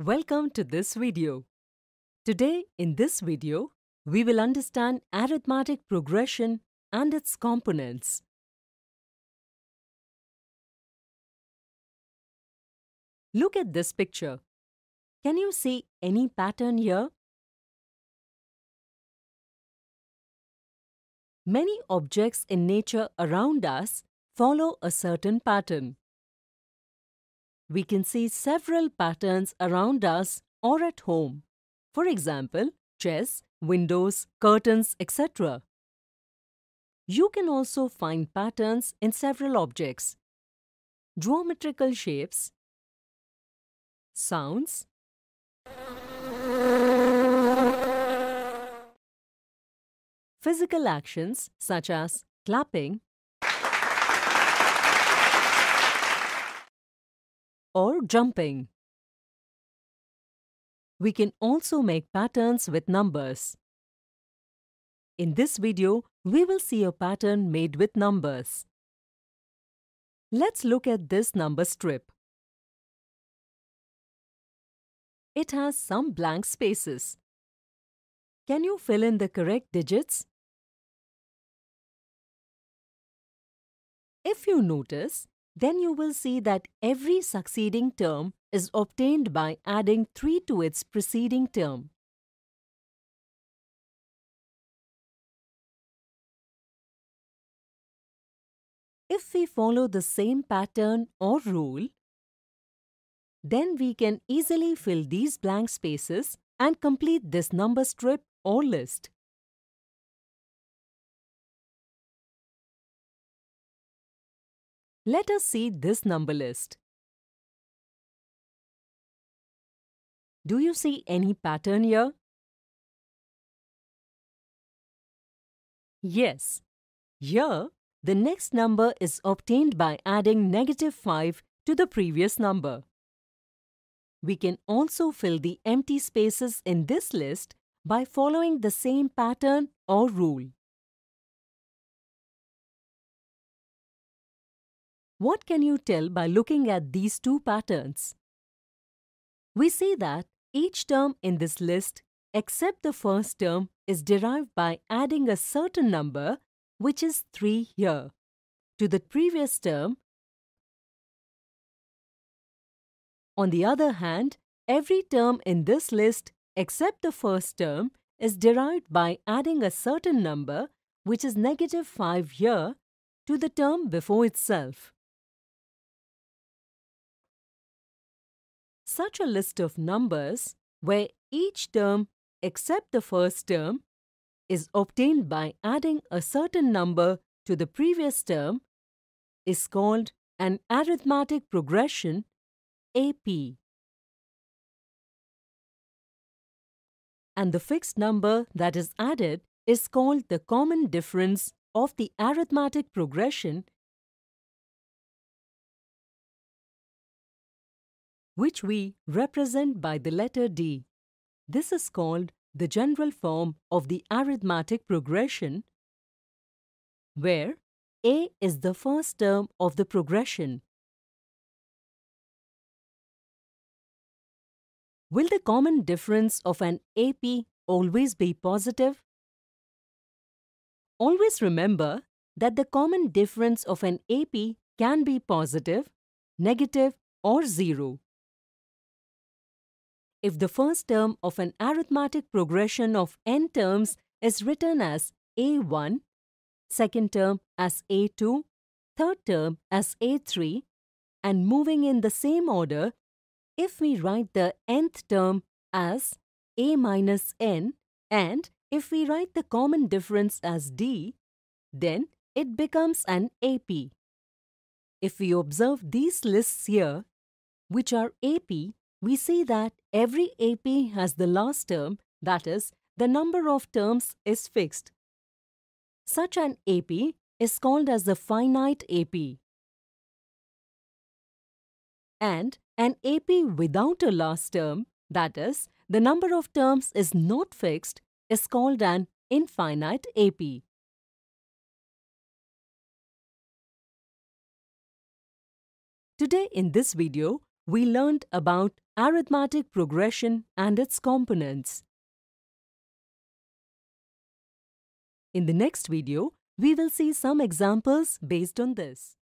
Welcome to this video. Today, in this video, we will understand arithmetic progression and its components. Look at this picture. Can you see any pattern here? Many objects in nature around us follow a certain pattern. We can see several patterns around us or at home. For example, chairs, windows, curtains, etc. You can also find patterns in several objects. Geometrical shapes, sounds, physical actions such as clapping or jumping. We can also make patterns with numbers. In this video, we will see a pattern made with numbers. Let's look at this number strip. It has some blank spaces. Can you fill in the correct digits? If you notice, then you will see that every succeeding term is obtained by adding 3 to its preceding term. If we follow the same pattern or rule, then we can easily fill these blank spaces and complete this number strip or list. Let us see this number list. Do you see any pattern here? Yes. Here, the next number is obtained by adding negative 5 to the previous number. We can also fill the empty spaces in this list by following the same pattern or rule. What can you tell by looking at these two patterns? We see that each term in this list except the first term is derived by adding a certain number, which is 3 here, to the previous term. On the other hand, every term in this list except the first term is derived by adding a certain number, which is negative 5 here, to the term before itself. Such a list of numbers, where each term except the first term is obtained by adding a certain number to the previous term, is called an arithmetic progression AP. And the fixed number that is added is called the common difference of the arithmetic progression which we represent by the letter D. This is called the general form of the arithmetic progression, where A is the first term of the progression. Will the common difference of an AP always be positive? Always remember that the common difference of an AP can be positive, negative or zero. If the first term of an arithmetic progression of n terms is written as A1, second term as A2, third term as A3, and moving in the same order, if we write the nth term as A minus n and if we write the common difference as D, then it becomes an AP. If we observe these lists here, which are AP, we see that every AP has the last term, that is, the number of terms is fixed. Such an AP is called as the finite AP. And an AP without a last term, that is, the number of terms is not fixed, is called an infinite AP. Today in this video, we learned about arithmetic progression and its components. In the next video, we will see some examples based on this.